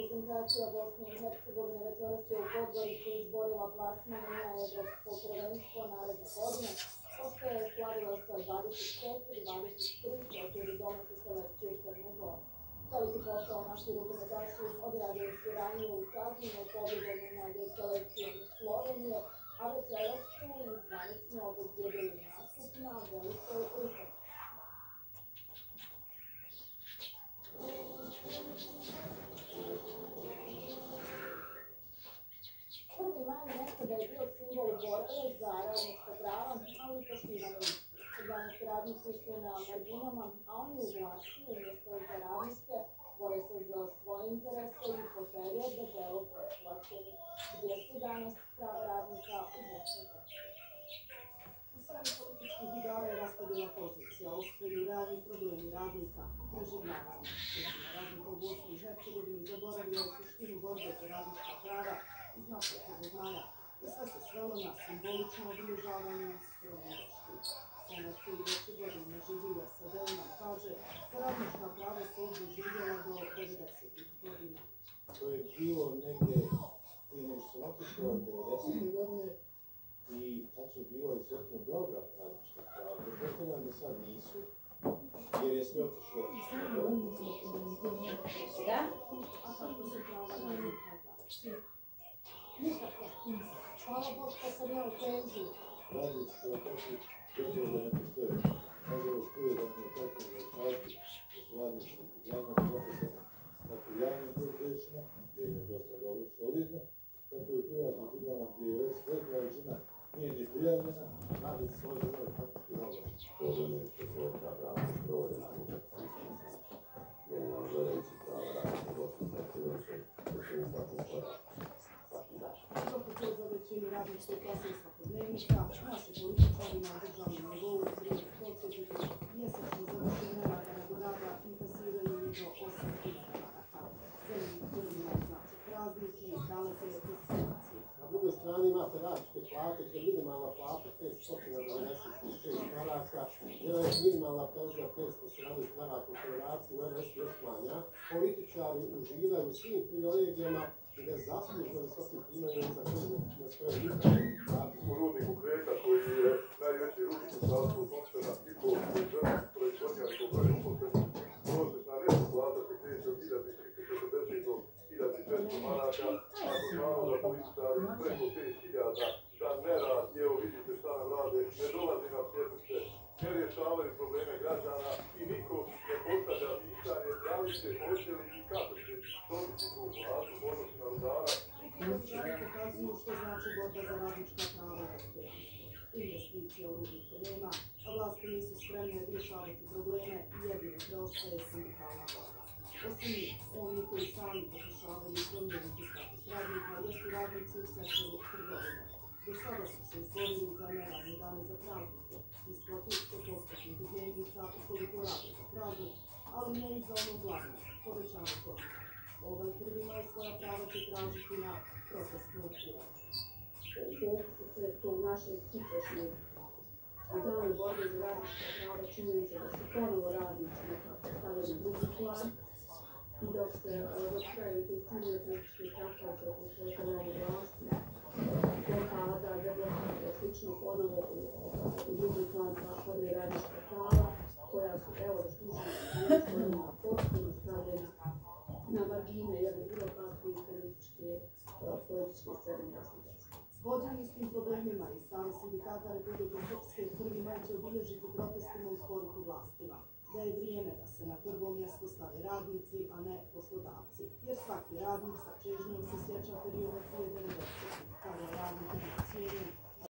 reprezentacija Bosne i Hercegovine večeras je u Podgorici izborila plasman na Evropsko prvenstvo naredne godine, pošto je slavila sa 25-23 protiv domaće selekcije Crne Gore. Veliki posao naši rukometaši odradili su ranije u Kazinu pobjedom nad selekcijom a večeras su izvanično obezbijedili nastup na velikoj utakmici. Nekada je bio simbol borbe za radnička prava, ali i poštivanje. Danas radnici su na marginama, a oni u vlasti umjesto za radnike bore se za svoje interese i po period debelo su danas prava radnika u i U strani političkih igara i raspodjela pozicija ostaju realni problemi radnika, preživljavanje. Većina radnika u Bosni i Hercegovini zaboravila je suštinu borbe za radnička prava iz napravnog znaja i sve se svelo na simbolično. Senat koji već godina živi u SAD-u nam kaže radnička prava su ovdje živjela do 90. godina. To je bilo negdje prije nego što napisala 90. godine i tad su bilo izuzetno dobra radnička prava. Pretpostavljam da sad nisu, jer je sve otišlo Da? A kako se prava radnika? Nikako. Hvala Bog što sam ja u penziju. Radi se o takvi tvrđe da ne gdje im je dosta dobro solidno, tako i u privatnim firmama gdje je već velika većina nije ni prijavljena, ali svoj broj faktički završi. Problem je što se ta prava ne provode na nikakvom smislu. Generalno gledajući prava radnika Bosne i Hercegovine su u svakom koraku, svaki dan. Dok je većinu radničke klase i svakodnevnika, naši političari na državnom nivou treba podsjetiti mjesečno za više nerada nego rada inkasiraju i do 8.000 maraka. Zemlji godina znači prazniki i daleke destinacije. Na drugoj strani imate različite plate, gdje je minimalna plata 596 maraka, gdje je minimalna penzija 517 maraka u Federaciji, u RS još manja. Političari uživaju u svim privilegijama za koje ne stoje nikakve plate. u rudniku Kreka koji je najveći rudnik u sastavu Tomštena i po proizvodnja i po broju uposlenih. Prosječna neto plata se kreće od 1340 do 1400 maraka, ako znamo da političari preko 5000 da nerad, i evo vidite šta nam rade, ne dolazi na sjednice, ne rješavaju probleme građana i niko ne postavlja pitanje da li će, hoće li i kako će dobiti tu vladu u odnosu na rudara Političari pokazuju što znači borba za radnička prava. Investicija u rudnike nema, a vlasti nisu spremne rješavati probleme i jedino preostaje sindikalna borba. Osim oni koji sami pokušavaju promijeniti status radnika jesu radnici u sektoru trgovine. Sada se izborili za neradne dane za praznike, isplatu 100% dnevnica ukoliko rade ali ne i za ono glavno, povećanje plata. Ovaj prvi maj svoja prava će tražiti na protestnu se to u našoj sutrašnjoj danu borbe za radnička prava da se ponovo radnici na drugi plan i dok se eh, traju te silne političke ponovo u, u drugi plan stavljaju radnička prava koja su, evo slušamo, potpuno stavljena na margine jedne bilo kakve političke, eh, političke scene. Vođeni s tim problemima i stav sindikata Republike Srpske prvi maj će obilježiti protestima uz poruku vlastima da je vrijeme da se na prvo mjesto stave radnici,